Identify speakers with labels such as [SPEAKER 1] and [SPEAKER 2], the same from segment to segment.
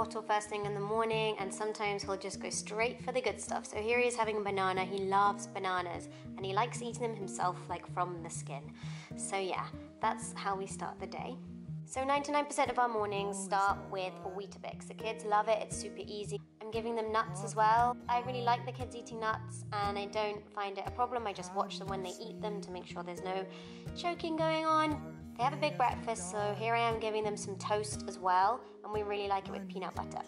[SPEAKER 1] bottle first thing in the morning, and sometimes he'll just go straight for the good stuff. So here he is having a banana. He loves bananas, and he likes eating them himself, like from the skin. So yeah, that's how we start the day. So 99% of our mornings start with Weetabix. The kids love it, it's super easy. I'm giving them nuts as well. I really like the kids eating nuts and I don't find it a problem. I just watch them when they eat them to make sure there's no choking going on. They have a big breakfast, so here I am giving them some toast as well, and we really like it with peanut butter.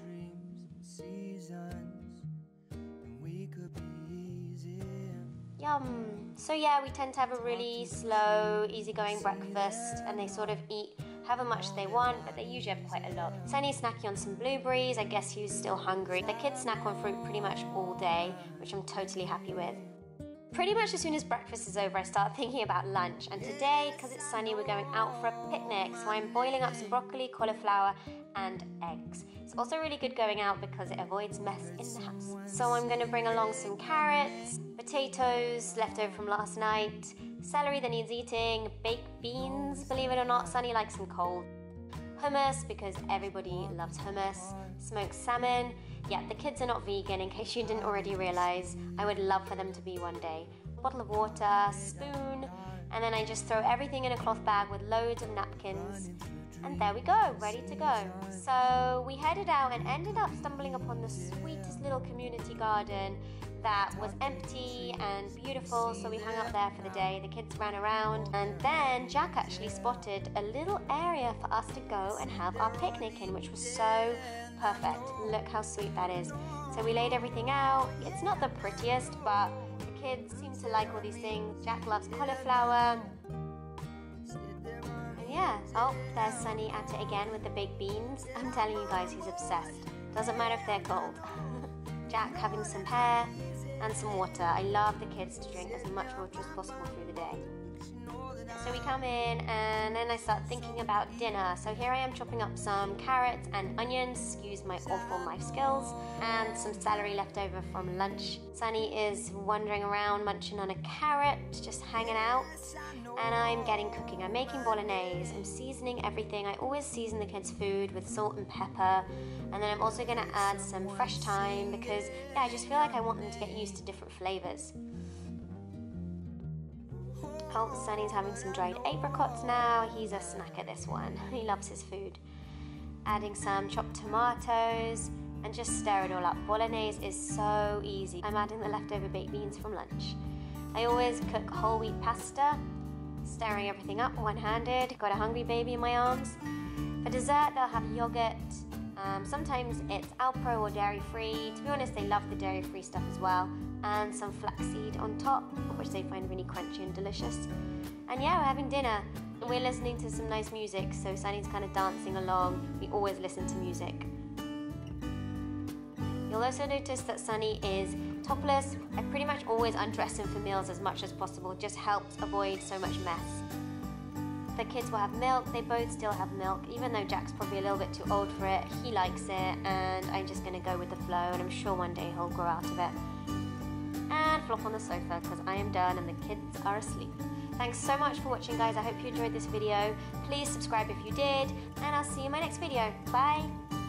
[SPEAKER 1] Yum! So yeah, we tend to have a really slow, easygoing breakfast, and they sort of eat however much they want, but they usually have quite a lot. Sonny's snacking on some blueberries. I guess he's still hungry. The kids snack on fruit pretty much all day, which I'm totally happy with. Pretty much as soon as breakfast is over, I start thinking about lunch. And today, because it's sunny, we're going out for a picnic. So I'm boiling up some broccoli, cauliflower, and eggs. It's also really good going out because it avoids mess in the house. So I'm going to bring along some carrots, potatoes left over from last night, celery that needs eating, baked beans, believe it or not, Sonny likes them cold. Hummus because everybody loves hummus, smoked salmon. Yeah, the kids are not vegan in case you didn't already realize. I would love for them to be one day. Bottle of water, spoon, and then I just throw everything in a cloth bag with loads of napkins. And there we go, ready to go. So we headed out and ended up stumbling upon the sweetest little community garden that was empty and beautiful, so we hung out there for the day. The kids ran around, and then Jack actually spotted a little area for us to go and have our picnic in, which was so perfect. Look how sweet that is. So we laid everything out. It's not the prettiest, but the kids seem to like all these things. Jack loves cauliflower. And yeah, oh, there's Sonny at it again with the baked beans. I'm telling you guys, he's obsessed. Doesn't matter if they're cold. Jack having some pear, and some water. I love the kids to drink as much water as possible through the day. So we come in and then I start thinking about dinner. So here I am chopping up some carrots and onions, excuse my awful knife skills, and some celery left over from lunch. Sonny is wandering around munching on a carrot, just hanging out. And I'm getting cooking. I'm making bolognese. I'm seasoning everything. I always season the kids' food with salt and pepper. And then I'm also gonna add some fresh thyme because yeah, I just feel like I want them to get used to different flavors. Oh, Sonny's having some dried apricots now. He's a snacker, this one. He loves his food. Adding some chopped tomatoes and just stir it all up. Bolognese is so easy. I'm adding the leftover baked beans from lunch. I always cook whole wheat pasta, stirring everything up one-handed. Got a hungry baby in my arms. For dessert, they'll have yogurt. Um, sometimes it's Alpro or dairy-free. To be honest, they love the dairy-free stuff as well and some flaxseed on top, which they find really crunchy and delicious. And yeah, we're having dinner. And we're listening to some nice music, so Sonny's kind of dancing along. We always listen to music. You'll also notice that Sonny is topless. I pretty much always undress him for meals as much as possible, just helps avoid so much mess. The kids will have milk, they both still have milk, even though Jack's probably a little bit too old for it. He likes it, and I'm just gonna go with the flow, and I'm sure one day he'll grow out of it and flop on the sofa because I am done and the kids are asleep. Thanks so much for watching guys, I hope you enjoyed this video. Please subscribe if you did, and I'll see you in my next video. Bye!